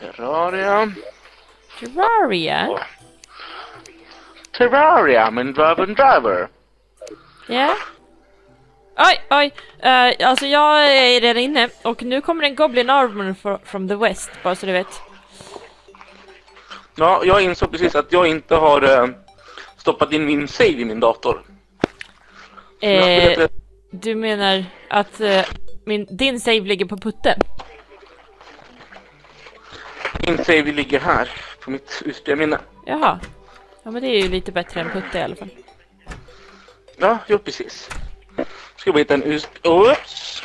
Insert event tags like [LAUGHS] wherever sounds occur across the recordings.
Terraria. Terraria? Terraria, min driver and driver. Ja? Oj, oj. Eh, alltså jag är redan inne och nu kommer en Goblin Armor fro- from the West, bara så du vet. Ja, jag insåg precis att jag inte har eh, stoppat in min save i min dator. Eh, du menar att eh, min, din save ligger på putte? Min save ligger här på mitt ursprungsminne. Jaha. Ja men det är ju lite bättre än putte i alla fall. Ja, jo precis. Ska vi hitta en us... Oops!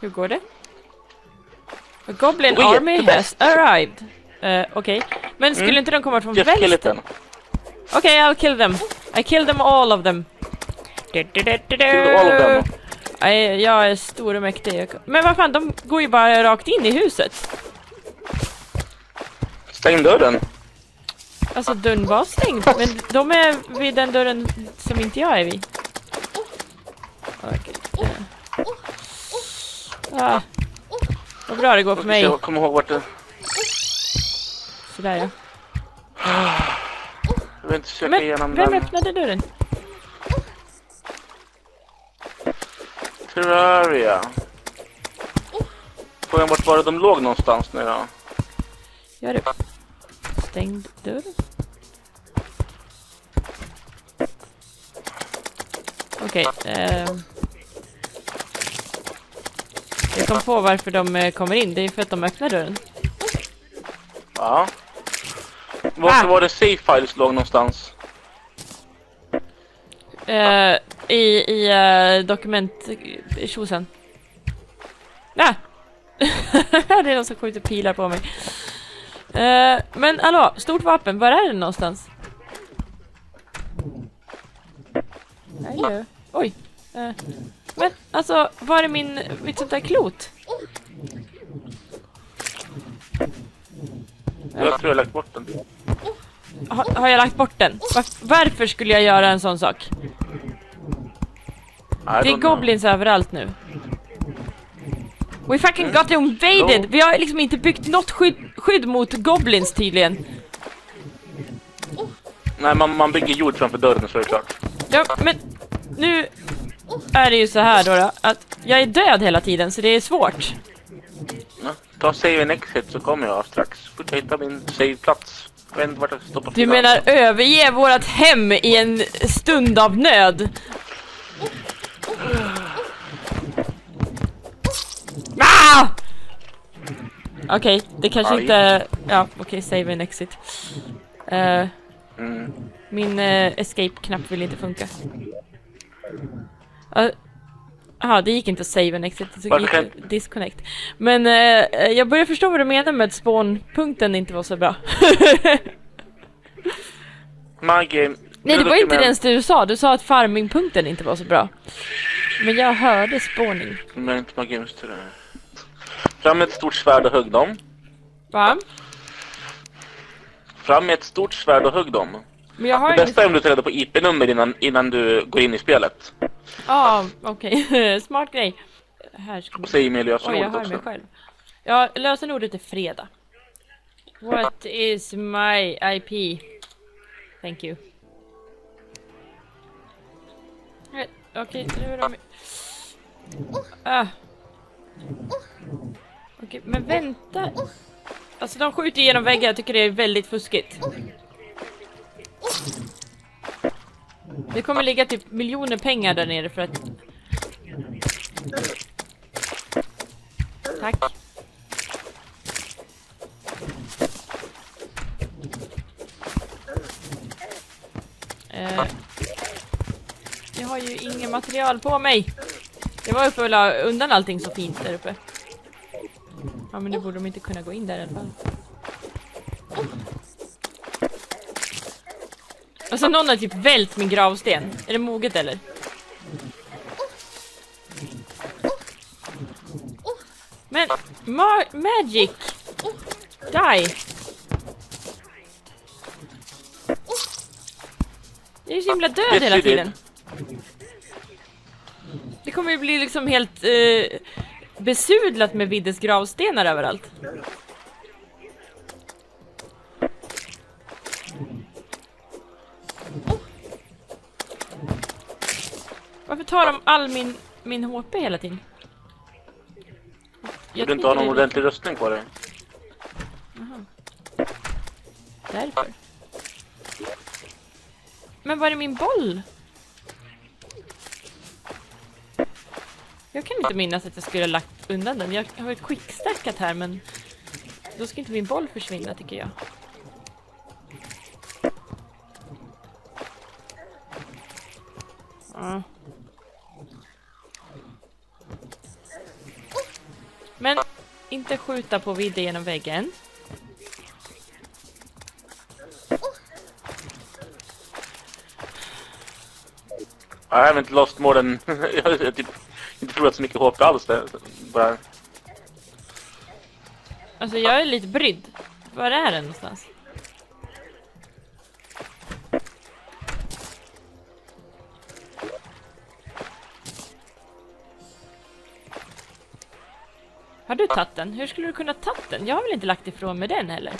Hur går det? A Goblin går Army has arrived. Eh, Okej. Men skulle Mm. inte de komma från Jeff vänster? Okej, I'll kill them. I kill them all of them. Du, du, du, du, du. All of them. Nej, jag är stor och mäktig. Men vad fan, de går ju bara rakt in i huset. Stäng dörren. Alltså dörren var stängd, men de är vid den dörren som inte jag är vid. Ah. Vad bra det går för mig. Jag kommer ihåg vart det... Sådär ja. Jag vill inte söka Men igenom vem den. öppnade dörren? Terraria. Frågan vart var det de låg någonstans nu då? Gör det. Stängd dörr. Okej. ehm. Jag kom på varför de eh, kommer in. Det är för att de öppnar dörren. Ja. Vart Ah. var det save files låg någonstans? Eh, I i uh, dokument... Uh, tjosan. Ah! [LAUGHS] det är någon som skjuter pilar på mig. Eh, men hallå, stort vapen, var är det någonstans? Hallå? Oj. Eh, men alltså, var är min, mitt sånt där klot? Jag tror jag lagt bort den. Ha, har jag lagt bort den? Varf- varför skulle jag göra en sån sak? Det är don't know. goblins överallt nu. We fucking got invaded! No. Vi har liksom inte byggt något skydd, skydd mot goblins tydligen. Nej, man, man bygger jord framför dörren så är det klart. Ja, men nu är det ju så här då, då att jag är död hela tiden så det är svårt. Ja. Ta save and exit så kommer jag strax. Får jag hitta min save-plats. Du menar överge vårat hem i en stund av nöd? Ah! Okej, det kanske Aj. inte... Ja, okej, save and exit. Eh, Mm. min eh, escape-knapp vill inte funka. Jaha, det gick inte att save and exit, det gick kan- disconnect. Men eh, jag börjar förstå vad du menar med att spawnpunkten inte var så bra. [LAUGHS] My game. Nej, det var inte ens det du sa. Du sa att farmingpunkten inte var så bra. Men jag hörde spawning. Men inte my games till det. Fram med ett stort svärd och hugg dem. Va? Fram med ett stort svärd och hugg dem. Men jag har Det bästa är om du tar reda på IP-nummer innan, innan du går in i spelet. Ja, ah, okej. [LAUGHS] Smart grej. Här ska Och säg Oj, jag lösenordet hör mig också. själv. Ja, lösenordet är fredag. What is my IP? Thank you. Eh, Okej, nu är de... Ah. Okej, men vänta. Alltså de skjuter genom väggar, jag tycker det är väldigt fuskigt. Det kommer ligga typ miljoner pengar där nere för att... Tack. Eh, jag har ju inget material på mig. Det var ju för att la undan allting så fint där uppe. Ja men nu borde de inte kunna gå in där i alla fall. Alltså någon har typ vält min gravsten. Är det moget eller? Men, ma magic! Die! Jag är så himla död hela tiden. Det kommer ju bli liksom helt eh, besudlat med Viddes gravstenar överallt. Oh. Varför tar de all min, min HP hela tiden? Jag du inte ha någon det... ordentlig röstning på dig. Aha. Därför. Men var är min boll? Jag kan inte minnas att jag skulle ha lagt undan den. Jag har ett quickstackat här men då ska inte min boll försvinna tycker jag. Ja. Men inte skjuta på vidde genom väggen. I haven't lost more than... [LAUGHS] jag typ inte förlorat så mycket HP alls där. Bara... Alltså jag är lite brydd. Var är den någonstans? Har du tagit den? Hur skulle du kunna tagit den? Jag har väl inte lagt ifrån mig den heller?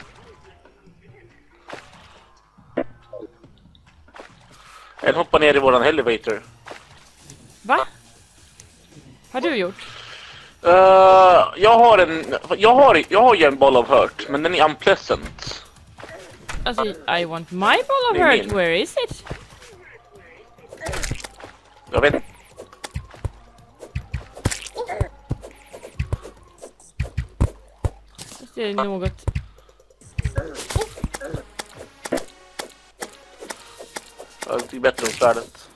En hoppar ner i våran elevator. Va? Har du gjort? Uh, jag har en... Jag har, jag har ju en boll of hurt, men den är unpleasant. Alltså, I want my ball of Det är hurt. min. Where is it? Jag vet Fast Det är något... Jag tycker bättre om svärdet.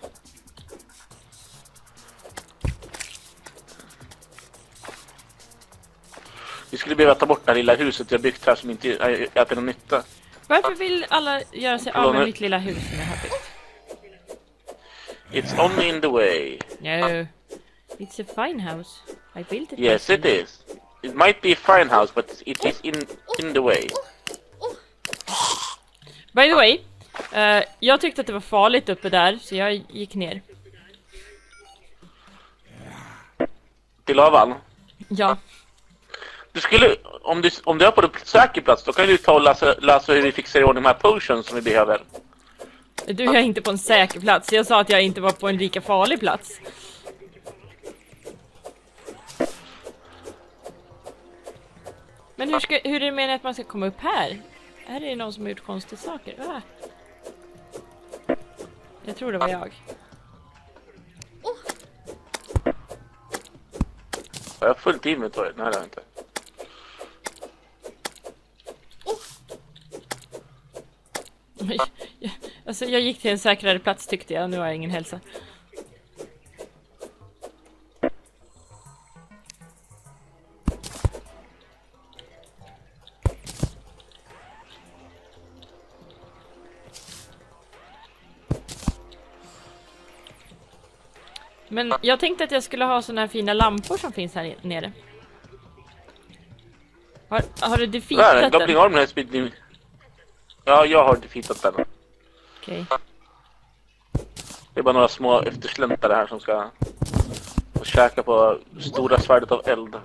Vi skulle behöva ta bort det här lilla huset jag byggt här som inte är till någon nytta. Varför vill alla göra sig av med mitt lilla hus som jag har byggt? It's only in the way. No. It's a fine house. I built it. Yes, it is. It might be a fine house, but it is in, in the way. By the way, eh, jag tyckte att det var farligt uppe där, så jag gick ner. Till lavan. Ja, Du skulle, om du, om du är på en säker plats, då kan du ta och läsa, läsa hur vi fixar i ordning de här potions som vi behöver. du är inte på en säker plats. Jag sa att jag inte var på en lika farlig plats. Men hur, ska, hur är det meningen att man ska komma upp här? Här är det någon som har gjort konstiga saker. Ah. Jag tror det var jag. Jag har fullt inventory. Nej, det har jag inte. [LAUGHS] Alltså jag gick till en säkrare plats tyckte jag, nu har jag ingen hälsa. Men jag tänkte att jag skulle ha såna här fina lampor som finns här nere. Har, har du Där, Goblin den? Army has been... Ja, jag har defeatat den. Okej. Det är bara några små eftersläntare här som ska få käka på stora svärdet av eld.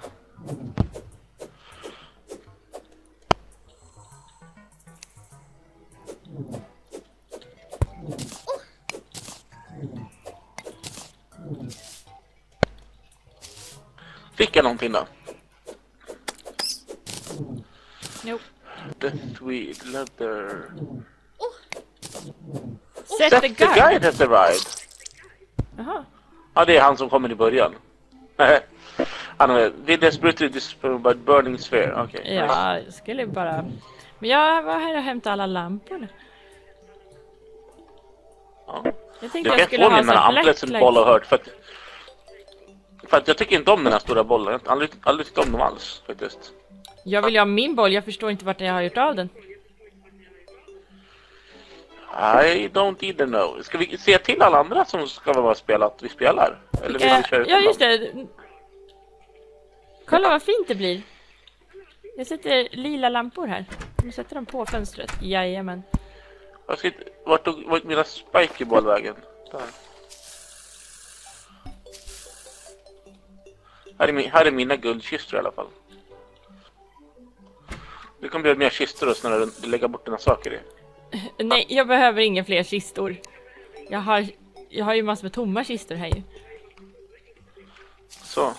Fick jag någonting då? Jo. Deathweed, leather... Set Set the the guide! guide has arrived! Jaha. Ja, det är han som kommer i början. [LAUGHS] han är vid desperately dispelled burning sphere. Okej. nice. Ja, jag skulle bara... Men jag var här och hämtade alla lamporna. Ja. Jag tänkte Jag jag, skulle ha min så här unpleasant blacklight. boll of hurt för att... För att jag tycker inte om den här stora bollen. Jag har aldrig, aldrig tyckt om dem alls faktiskt. Jag vill ju ha min boll, jag förstår inte vart jag har gjort av den. I don't either know. Ska vi se till alla andra som ska vara spela att vi spelar? Eller vill vi köra ja, just det. Kolla vad fint det blir. Jag sätter lila lampor här. Jag sätter dem på fönstret. Jajamän. Jag ska inte... Vart tog vart mina spikerball vägen? Där. Här är, min, här är mina guldkistor i alla fall. Du kommer behöva mer kistor och snarare lägga bort dina saker i. Nej, jag behöver inga fler kistor. Jag har, jag har ju massor med tomma kistor här ju. Så.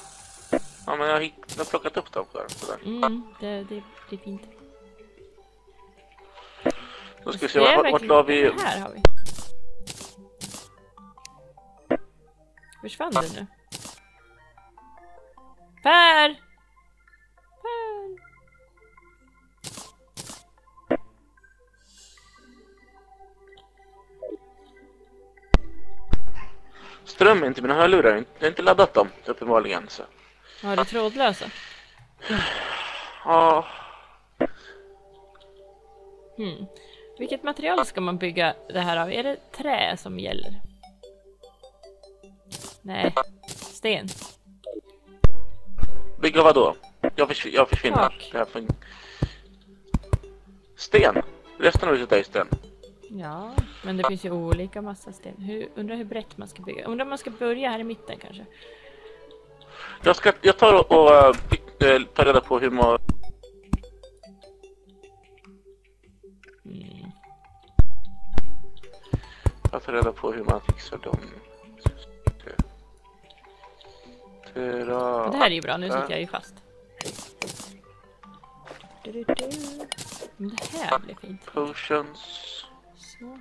Ja, men jag har, jag har plockat upp dem där. Sådär. Mm, det, det blir fint. Då ska vi se, vart, vart la vi... Här har vi. Försvann du nu? Per! Ström är inte mina hörlurar. Jag har inte laddat dem uppenbarligen. Så. Har du trådlösa? Ja, Hmm. Vilket material ska man bygga det här av? Är det trä som gäller? Nej, sten. bygga vad då? Jag, förs jag försvinner. Sten? Resten av huset är sten. Ja, men det finns ju olika massa sten. Hur, undrar hur brett man ska bygga. Undrar om man ska börja här i mitten kanske? Jag, ska, jag tar och, och äh, tar reda på hur man... Mm. Jag tar reda på hur man fixar dem. Det här är ju bra, nu sitter jag ju fast. Men det här blir fint. Potions. Så.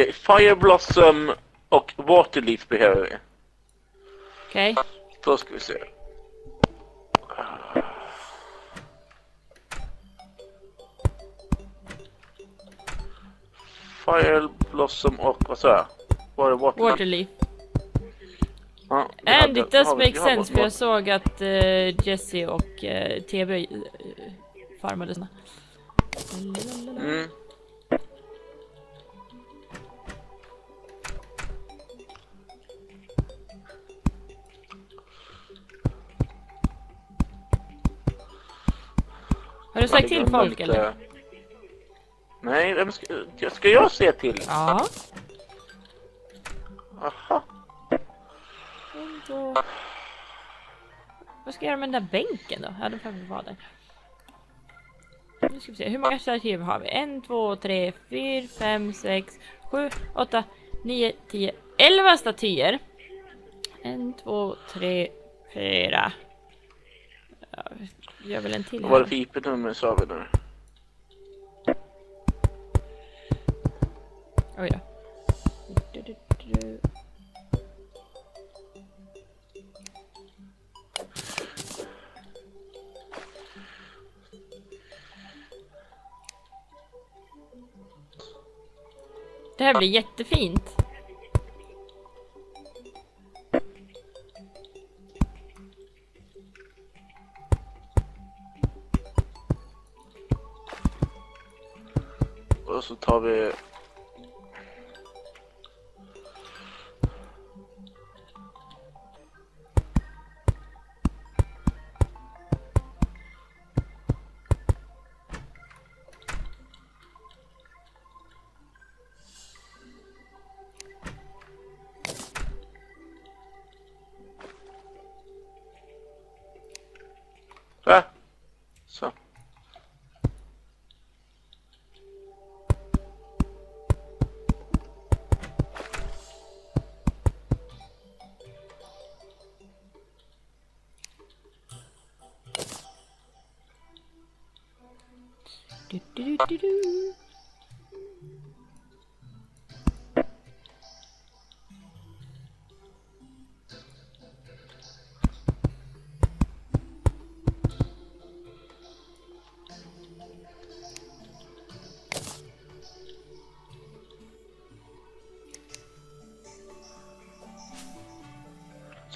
Okej, Fire Blossom och Waterleaf behöver vi. Okej, Då ska vi se. Fire Blossom och vad sa jag? Var det Waterleaf? Waterleaf. Ja, And hade- it does make sense för jag såg att uh, Jesse och uh, TV uh, farmade såna. Mm. Har du sagt till folk lite- eller? Nej, vem ska, ska jag säga till? Ja. Aha. Två. Vad ska jag göra med den där bänken då? Ja, den får väl vara där. Nu ska vi se, hur många stativ har vi? En, två, tre, fyra, fem, sex, sju, åtta, nio, tio, elva statyer. En, två, tre, fyra. Ja, gör väl en till Vad var det för IP-nummer sa vi nu? Oj då. Du, du, du. Det här blir jättefint. Och så tar vi...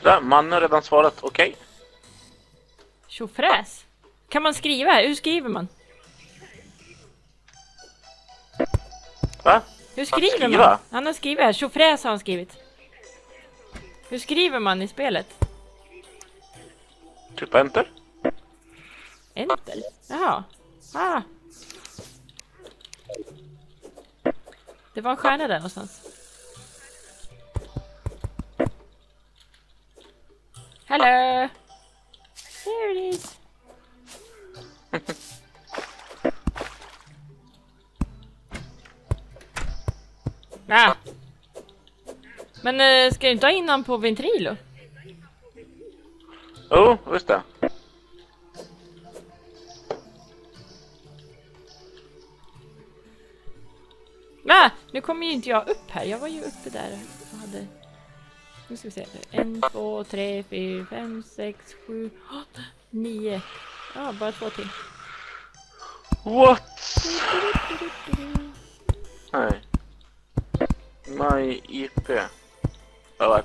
Sådär, mannen har redan svarat okej. Tjofräs. Kan man skriva här? Hur skriver man? Va? Hur skriver man? Han har skrivit här. Tjofräs har han skrivit. Hur skriver man i spelet? Tryck på enter. Enter? Jaha. Ah. Det var en stjärna där någonstans. Hello! There it is! [LAUGHS] ah. Men äh, ska du inte ha in honom på Ventrilo? Jo, oh, just det. Nej, nu kommer ju inte jag upp här. Jag var ju uppe där och hade nu ska vi se. En, två, tre, fyra, fem, sex, sju, åtta, nio. Ja, bara två till. What? Nej. My IP. Ja,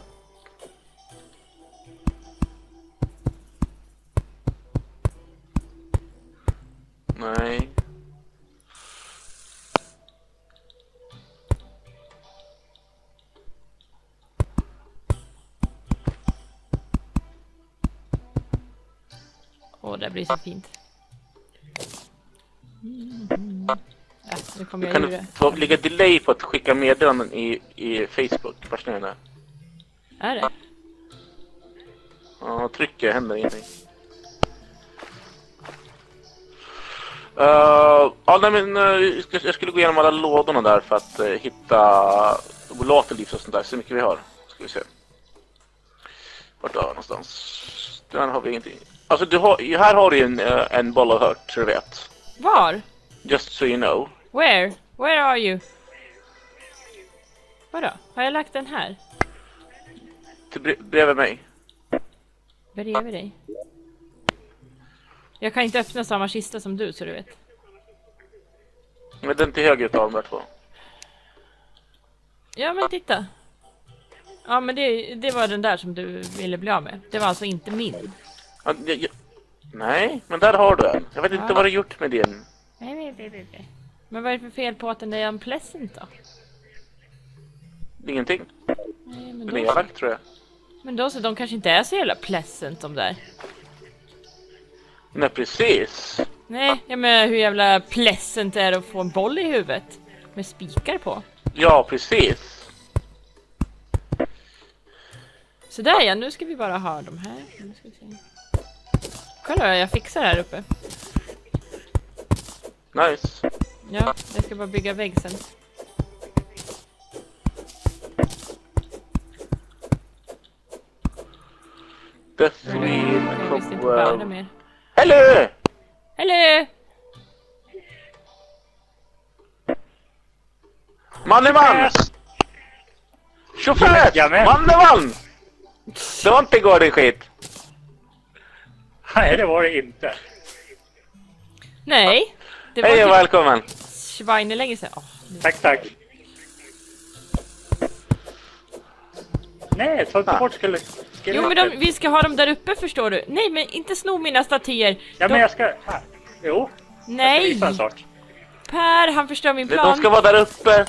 Det blir så fint. Mm. Ja, nu kommer jag Kan få ligga delay på att skicka meddelanden i, i Facebook? Fascinerande. Är det? Ja, trycker händer ingenting. Uh, ja, nej, men, uh, jag skulle gå igenom alla lådorna där för att uh, hitta volatiliv och sånt där. Så mycket vi har. Ska vi se. Vart är det någonstans? Där har vi ingenting. Alltså, du har, här har du en, uh, en boll av hört, vet. Var? Just so you know. Where? Where are you? Vadå? Har jag lagt den här? Till bre- bredvid mig. Bredvid dig? Jag kan inte öppna samma kista som du, så du vet. Men den till höger utav de två. Ja, men titta. Ja, men det, det var den där som du ville bli av med. Det var alltså inte min. Ja, jag, jag, nej, men där har du en. Jag vet inte Ja. vad du gjort med din. Men vad är det för fel på att den är unpleasant då? Ingenting. Nej, men Den är då, elak tror jag. men då så, de kanske inte är så jävla pleasant de där. Nej, precis. Nej, jag menar hur jävla pleasant är det att få en boll i huvudet? Med spikar på. Ja, precis. Så där ja, nu ska vi bara ha de här. Nu ska vi se. Kolla vad jag fixar här uppe. Nice. Ja, jag ska bara bygga vägg sen. Cobweb. mer. Hello! Hello! Manneman! Tjofräs! Jajamän. Manneman! Det var inte igår din skit. Nej, det var det inte. Nej! Det var Hej och typ välkommen. Schweinelänge sedan. Åh, nu- Tack, tack. Nej, ta inte Ah. bort skulle... Jo men de, vi ska ha dem där uppe förstår du. Nej men inte sno mina statyer. Ja, de, men jag ska... Här. Jo, jag ska Nej! visa en sak. Per, han förstör min De plan. ska vara där uppe.